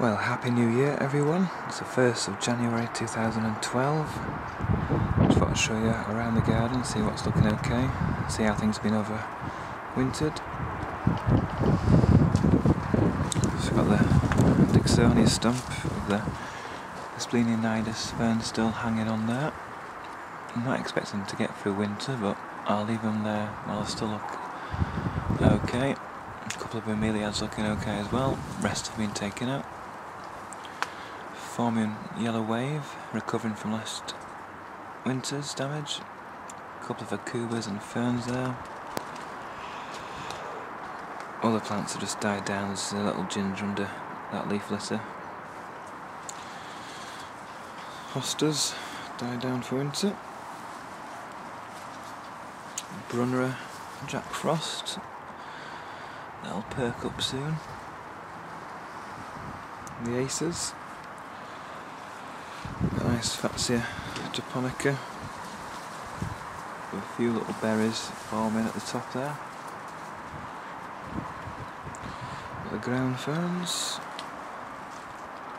Well, Happy New Year everyone. It's the 1st of January 2012. Just thought I'd show you around the garden, see what's looking okay, see how things have been over wintered. So got the Dicksonia stump with the Splenionides fern still hanging on there. I'm not expecting them to get through winter, but I'll leave them there while they still look okay. A couple of bromeliads looking okay as well, rest have been taken out Phormium yellow wave, recovering from last winter's damage. A couple of aucubas and ferns there. All the plants have just died down, there's a little ginger under that leaf litter. Hostas died down for winter. Brunnera Jack Frost. That'll perk up soon. The aces nice Fatsia japonica with a few little berries forming at the top there. The ground ferns,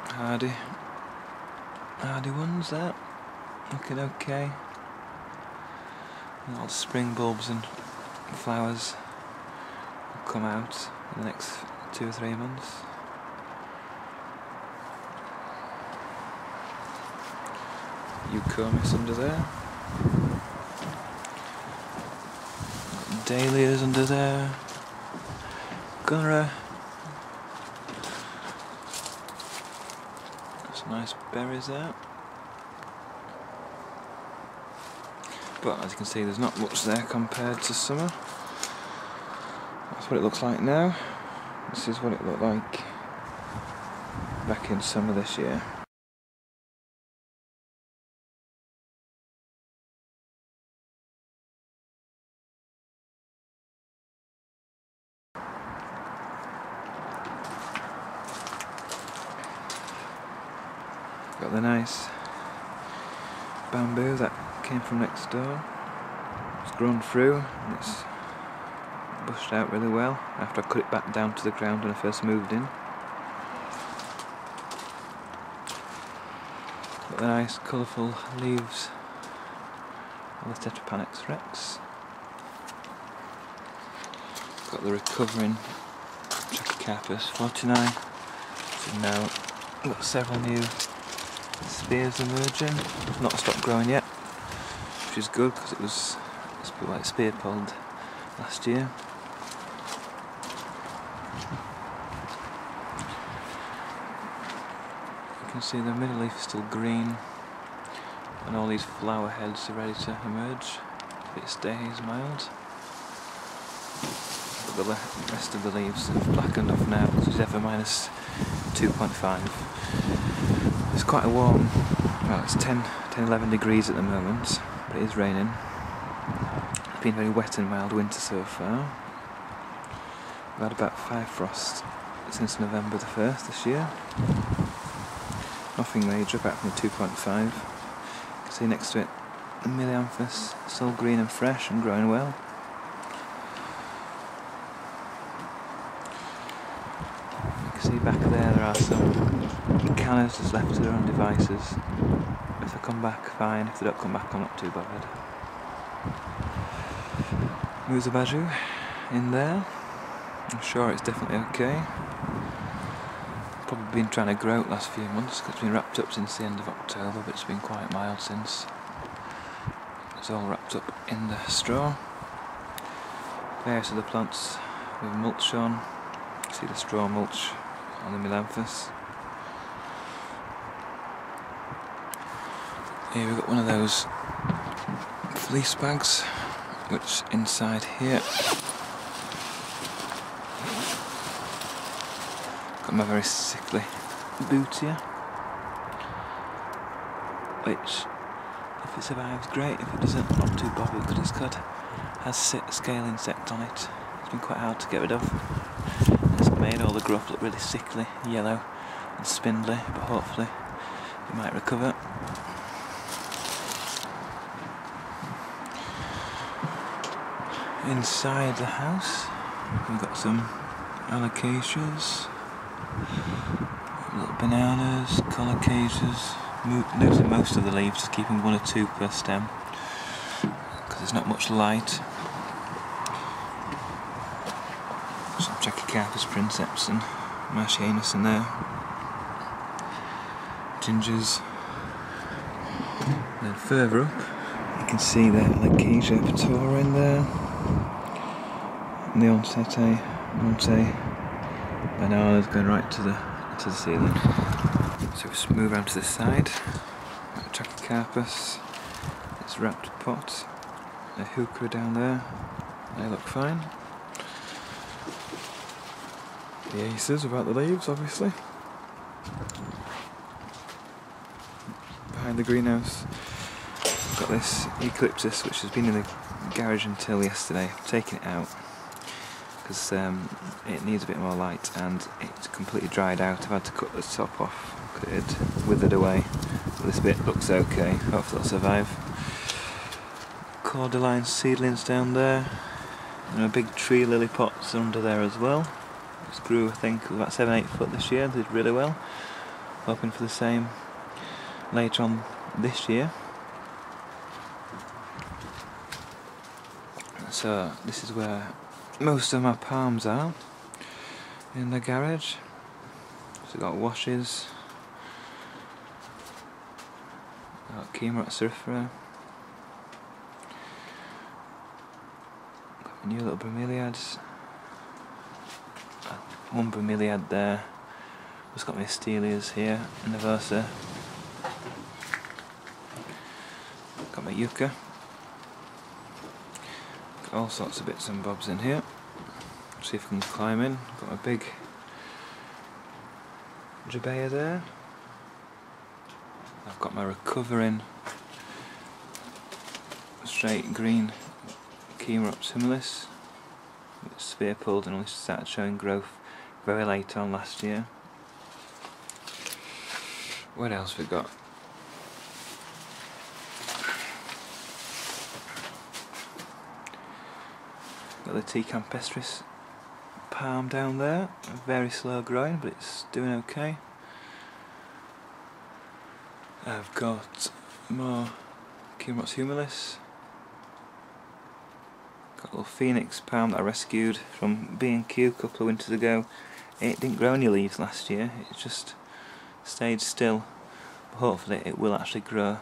hardy, hardy ones there, looking okay. The spring bulbs and flowers will come out in the next two or three months. Eucomis under there. Dahlias under there. Gunnera. Some nice berries there. But as you can see there's not much there compared to summer. That's what it looks like now. This is what it looked like back in summer this year. Got the nice bamboo that came from next door. It's grown through and it's bushed out really well after I cut it back down to the ground when I first moved in. Got the nice colourful leaves of the Tetrapanax rex. Got the recovering Trachycarpus fortunei. So now got several new spears emerging. Not stopped growing yet, which is good because it was it's like spear pulled last year. You can see the middle leaf is still green and all these flower heads are ready to emerge if it stays mild. But the rest of the leaves have blackened off now, which is ever minus 2.5. It's quite a warm, well it's 10, 10 11 degrees at the moment, but it is raining. It's been a very wet and mild winter so far. We've had about five frosts since November the 1st this year. Nothing major apart from the 2.5. You can see next to it the Melianthus, still green and fresh and growing well. You can see back there there are some Cannas just left to their own devices. If they come back, fine. If they don't come back, I'm not too bothered. Musa basjoo in there. I'm sure it's definitely okay. Probably been trying to grow it last few months because it's been wrapped up since the end of October, but it's been quite mild since. It's all wrapped up in the straw. Various of the plants with mulch on. See the straw mulch on the Melianthus. Here we've got one of those fleece bags, which inside here got my very sickly Butia, which if it survives great, if it doesn't, not too bothered because it's got has scale insect on it. It's been quite hard to get rid of. Made all the gruff look really sickly, yellow and spindly, but hopefully it might recover. inside the house we've got some alocasias Little bananas, colocasias, losing most of the leaves, just keeping one or two per stem because there's not much light. Trachycarpus princeps and Martianus in there. Gingers. Then further up, you can see the Alocasia Portora in there. The Ensete, Monte, bananas going right to the to the ceiling. So let's move on to the side. Trachycarpus, its wrapped pot, a hookah down there. They look fine. The aces without the leaves, obviously. Behind the greenhouse, got this eucalyptus which has been in the garage until yesterday. I've taken it out because um, it needs a bit more light and it's completely dried out. I've had to cut the top off because it withered away. But this bit looks okay, hopefully it'll survive. Cordyline seedlings down there and a big tree lily pots under there as well. Just grew I think about 7-8 foot this year, did really well. Hoping for the same later on this year. So this is where most of my palms are in the garage. So got washes, got Chamaerops cerifera, got new little bromeliads, one bromeliad there, just got my stelias here, nervosa, got my yucca Got all sorts of bits and bobs in here. See if I can climb in. Got a big Jubaea there. I've got my recovering straight green. It's spear pulled and only started showing growth very late on last year. What else we got? Got the T. campestris palm down there, very slow growing but it's doing okay. I've got more Chamaerops humilis. Little phoenix palm that I rescued from B&Q a couple of winters ago. It didn't grow any leaves last year, it just stayed still. But hopefully it will actually grow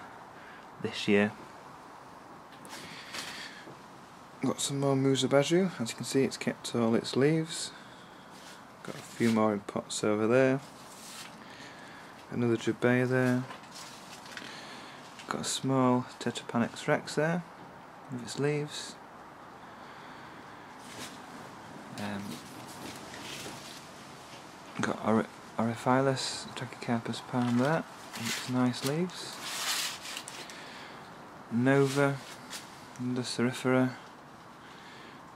this year. Got some more Musa basjoo, as you can see it's kept all its leaves. Got a few more in pots over there. Another Jubaea there. Got a small Tetrapanax rex there, with its leaves. Um, got oreophilus Trachycarpus palm there, its nice leaves. Nova, the Cerifera.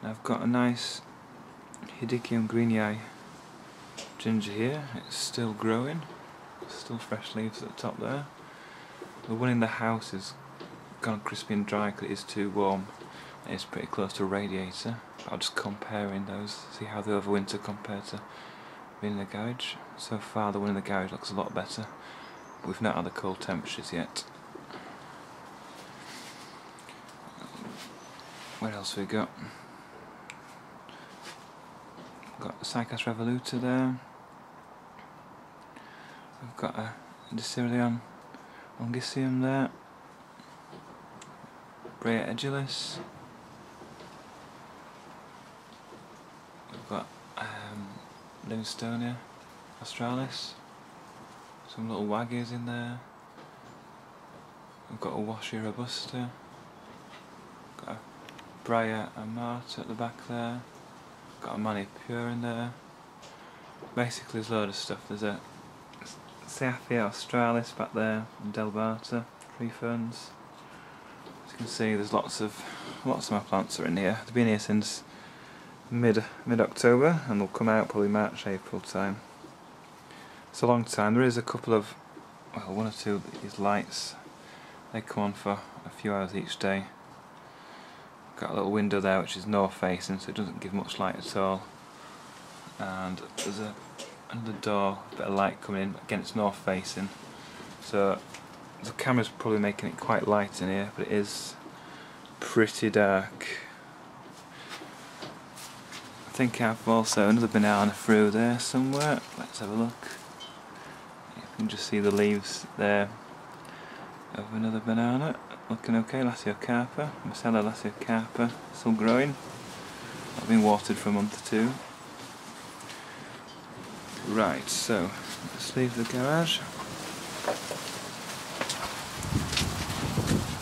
I've got a nice Hedychium greenii ginger here, it's still growing, still fresh leaves at the top there. The one in the house is gone crispy and dry because it is too warm. It's pretty close to a radiator. I'll just comparing those, see how they overwinter compared to being in the garage. So far the one in the garage looks a lot better. We've not had the cold temperatures yet. What else we got? Got the Cycas revoluta there. We've got a Diceryon Longicium there. Brahea edulis. We've got um, Livistona australis. Some little waggies in there. I've got a Washi robusta. Got a Brahea armata at the back there. Got a Mani Pure in there. Basically there's a load of stuff. There's a Cyathea australis back there, and Dealbata, tree ferns. As you can see there's lots of lots of my plants are in here. They've been here since mid mid October and they'll come out probably March, April time. It's a long time. There is a couple of well one or two of these lights. They come on for a few hours each day. Got a little window there which is north facing so it doesn't give much light at all. And there's a, another door, a bit of light coming in. Again, it's north facing, so the camera's probably making it quite light in here, but it is pretty dark. I think I've also another banana through there somewhere. Let's have a look. You can just see the leaves there of another banana. Looking okay, Lasiocarpa, Musella Lasiocarpa, still growing. I've been watered for a month or two. Right, so let's leave the garage.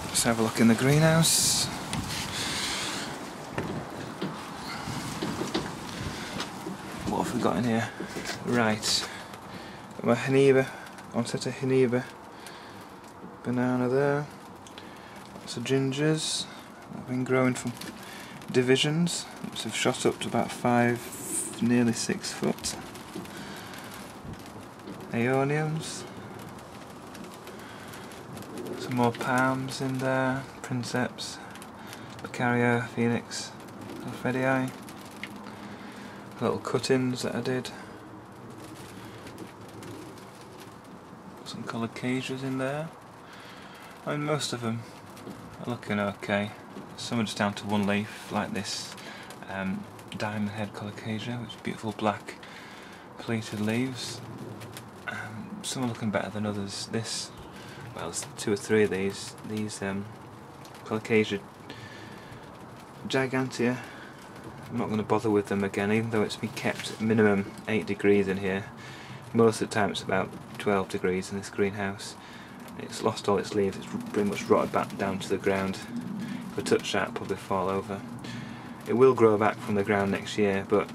Let's have a look in the greenhouse. What have we got in here? Right, my Haniba, onset of Haniba banana there. Lots of gingers. I've been growing from divisions, which have shot up to about five, nearly six foot. Aeoniums. Some more palms in there. Princeps, Beccaria, Phoenix, Alfredii. Little cuttings that I did. Some colocasias in there. I mean, most of them are looking okay. Some are just down to one leaf, like this um, diamond head colocasia, which is beautiful black pleated leaves. Um, some are looking better than others. This, well, there's two or three of these. These um, colocasia gigantea. I'm not going to bother with them again, even though it's been kept minimum 8 degrees in here. Most of the time it's about 12 degrees in this greenhouse. It's lost all its leaves, it's pretty much rotted back down to the ground. If I touch that, it'll probably fall over. It will grow back from the ground next year, but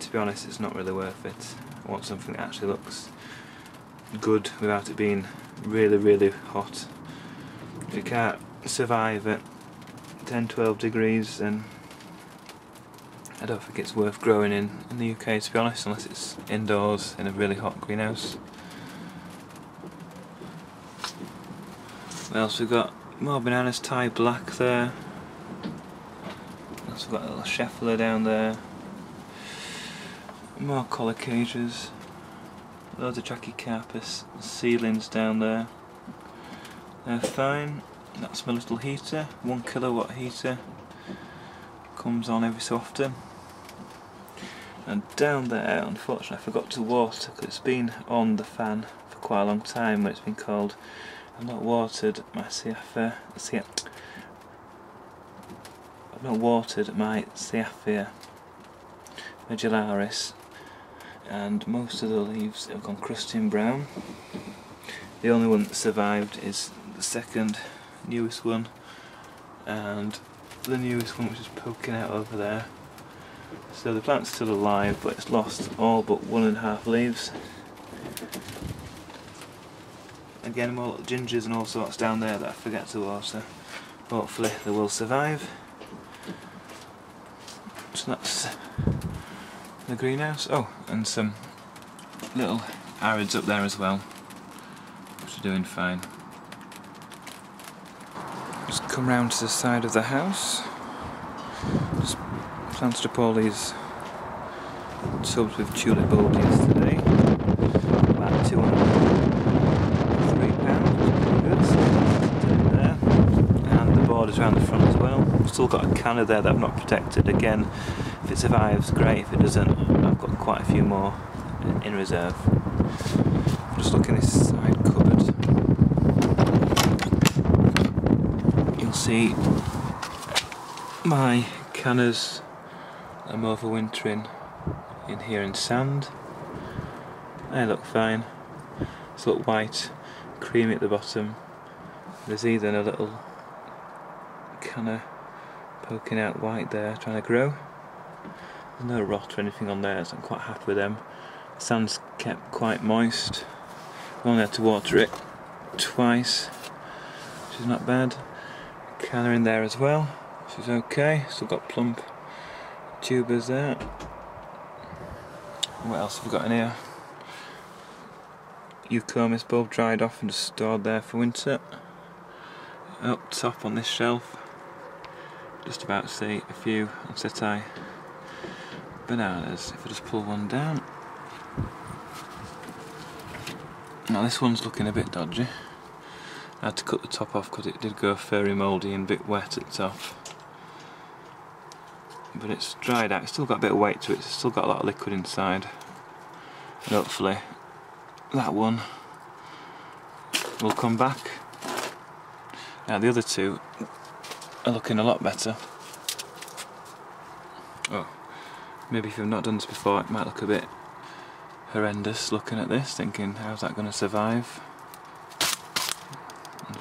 to be honest, it's not really worth it. I want something that actually looks good without it being really, really hot. If you can't survive at 10 12 degrees, then I don't think it's worth growing in, in the UK to be honest, unless it's indoors in a really hot greenhouse. What else we've got? More bananas Thai black there. We've also got a little Schefflera down there. More colocasias. Loads of Trachycarpus seedlings down there. They're fine. That's my little heater, one kilowatt heater. Comes on every so often. And down there, unfortunately, I forgot to water because it's been on the fan for quite a long time when it's been cold. I've not watered my Cyathea. I've not watered my Cyathea medullaris and most of the leaves have gone crusty and brown. The only one that survived is the second newest one and the newest one which is poking out over there. So the plant's still alive but it's lost all but one and a half leaves again more little gingers and all sorts down there that I forget to water. Hopefully they will survive. So that's the greenhouse. Oh, and some little arids up there as well, which are doing fine. Just come round to the side of the house. Just planted up all these tubs with tulip bulbs yesterday. About 200 borders around the front as well. Still got a canna there that I've not protected. Again, if it survives, great. If it doesn't, I've got quite a few more in reserve. Just look in this side see my cannas I'm overwintering in here in sand. They look fine. It's look white, creamy at the bottom. There's even a little of poking out white there, trying to grow. There's no rot or anything on there, so I'm quite happy with them. The sand's kept quite moist. I've only had to water it twice, which is not bad. Canna in there as well, which is okay. Still got plump tubers there. What else have we got in here? Eucomis bulb dried off and just stored there for winter. Up top on this shelf just about see a few Ensete bananas. If I just pull one down, Now this one's looking a bit dodgy. Had to cut the top off because it did go furry mouldy and a bit wet at the top. But it's dried out, it's still got a bit of weight to it, it's still got a lot of liquid inside. And hopefully that one will come back. Now the other two are looking a lot better. Oh, maybe if you've not done this before it might look a bit horrendous looking at this, thinking how's that going to survive?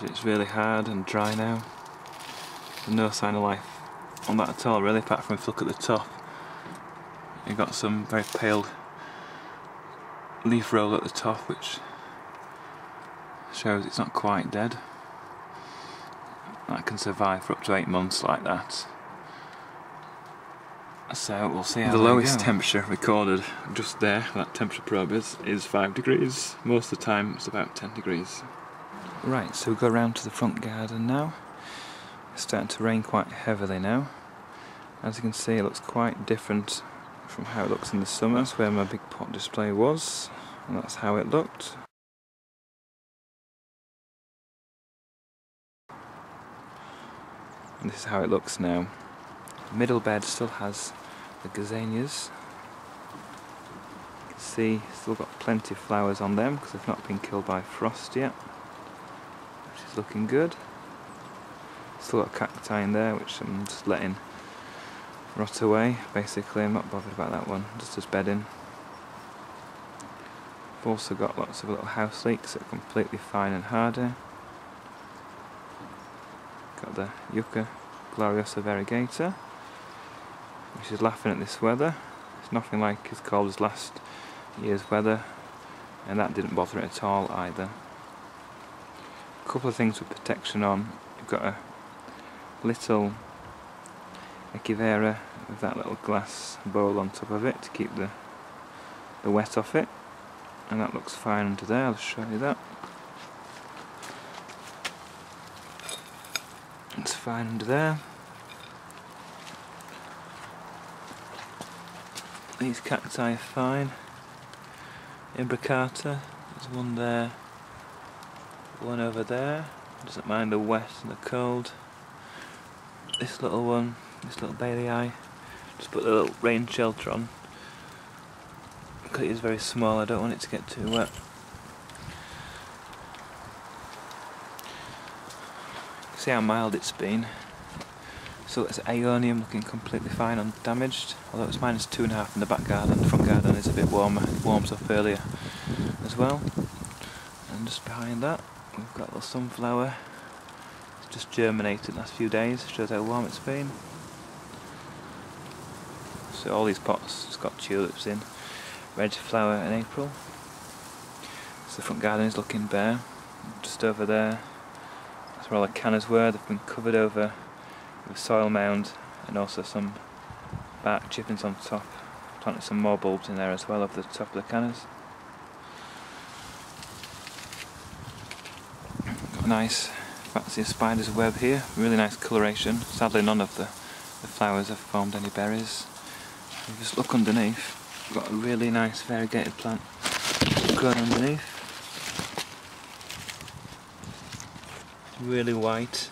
It's really hard and dry now. There's no sign of life on that at all really, apart from if you look at the top. You've got some very pale leaf roll at the top which shows it's not quite dead. That can survive for up to eight months like that. So we'll see how The lowest temperature recorded just there, that temperature probe is, is 5 degrees. Most of the time it's about 10 degrees. Right, so we go around to the front garden now. It's starting to rain quite heavily now. As you can see it looks quite different from how it looks in the summer. That's where my big pot display was, and that's how it looked. And this is how it looks now. The middle bed still has the gazanias. You can see still got plenty of flowers on them because they've not been killed by frost yet. Looking good. Still got a cacti in there which I'm just letting rot away basically. I'm not bothered about that one, just as bedding. I've also got lots of little house leeks that are completely fine and hardy. Got the Yucca gloriosa variegata which is laughing at this weather. It's nothing like as cold as last year's weather and that didn't bother it at all either. A couple of things with protection on. You've got a little Echeveria with that little glass bowl on top of it to keep the the wet off it and that looks fine under there, I'll show you that. It's fine under there. These cacti are fine. Imbricata, there's one there, one over there, doesn't mind the wet and the cold. This little one, this little baileyi, just put the little rain shelter on. Because it is very small, I don't want it to get too wet. See how mild it's been. So it's Aeonium looking completely fine, undamaged, although it's minus two and a half in the back garden. The front garden is a bit warmer, it warms up earlier as well. And just behind that, we've got the sunflower. It's just germinated the last few days, shows how warm it's been. So all these pots just got tulips in, red flower in April. So the front garden is looking bare. Just over there, that's where all the canners were, they've been covered over with a soil mound and also some bark chippings on top. Planted some more bulbs in there as well over the top of the cannas. Got a nice fancy spider's web here, really nice coloration. Sadly none of the, the flowers have formed any berries. You just look underneath, got a really nice variegated plant growing underneath. Really white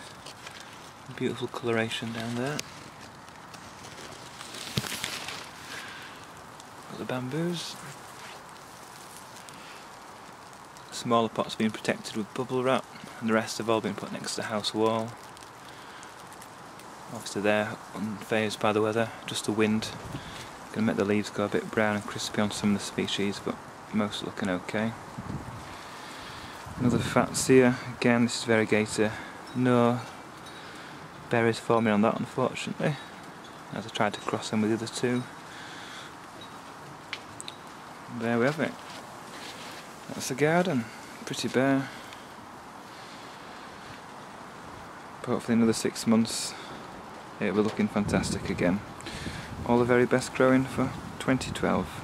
Beautiful coloration down there. Got the bamboos. Smaller pots being protected with bubble wrap and the rest have all been put next to the house wall. Obviously they're unfazed by the weather, just the wind. Gonna make the leaves go a bit brown and crispy on some of the species but most looking okay. Another Fatsia, again this is variegata. No berries forming on that unfortunately as I tried to cross them with the other two there we have it that's the garden. Pretty bare. But hopefully another six months it will be looking fantastic again. All the very best growing for 2012